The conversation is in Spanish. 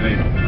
Montenegro.